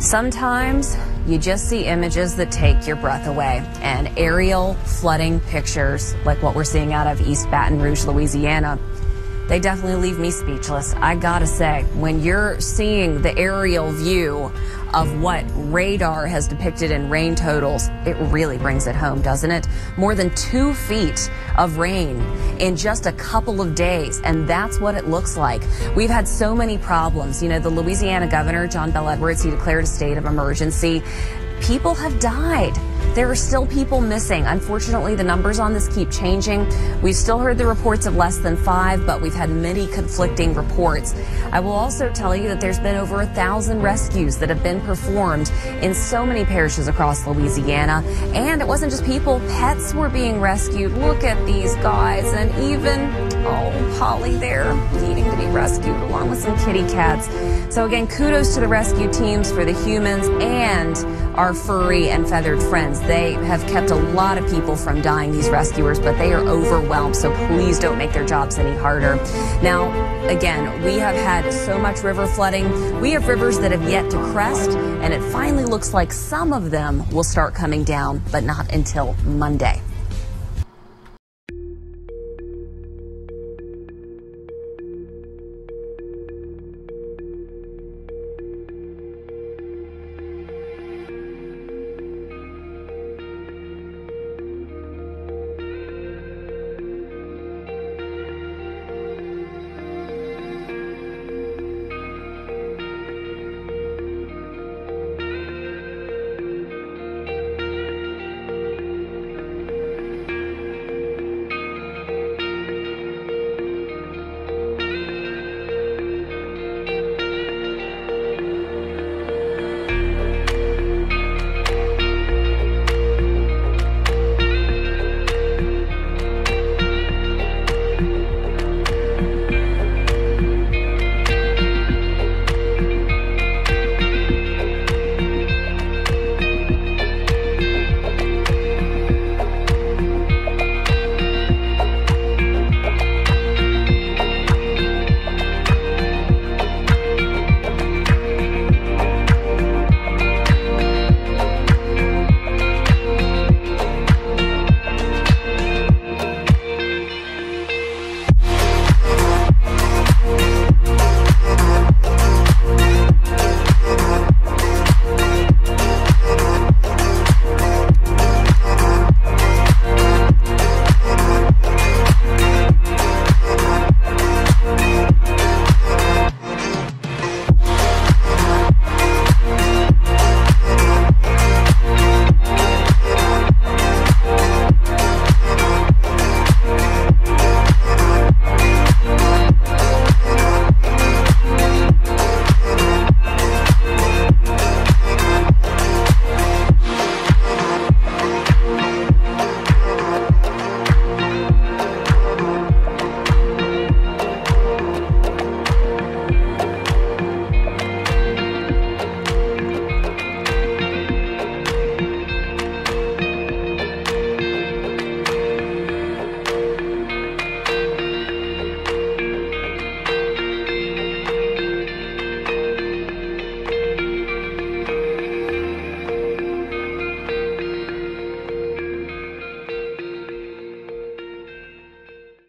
Sometimes you just see images that take your breath away and aerial flooding pictures like what we're seeing out of East Baton Rouge, Louisiana. They definitely leave me speechless. I gotta say, when you're seeing the aerial view of what radar has depicted in rain totals, it really brings it home, doesn't it? More than two feet of rain in just a couple of days, and that's what it looks like. We've had so many problems. You know, the Louisiana governor, John Bel Edwards, he declared a state of emergency. People have died. There are still people missing. Unfortunately, the numbers on this keep changing. We've still heard the reports of less than five, but we've had many conflicting reports. I will also tell you that there's been over a thousand rescues that have been performed in so many parishes across Louisiana. And it wasn't just people, pets were being rescued. Look at these guys. And even, oh, Polly there needing to be rescued along with some kitty cats. So again, kudos to the rescue teams for the humans and our furry and feathered friends. They have kept a lot of people from dying, these rescuers, but they are overwhelmed. So please don't make their jobs any harder. Now, again, we have had so much river flooding. We have rivers that have yet to crest, and it finally looks like some of them will start coming down, but not until Monday.